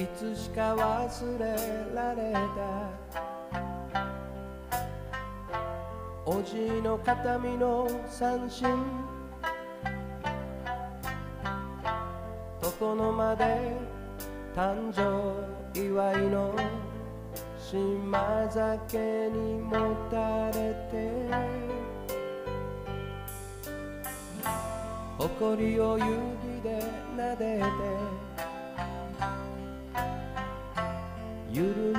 いつしか忘れられた。おじいの形見の三振。床の間で誕生祝いの島酒にもたれて。誇りを指で撫でて。ゆる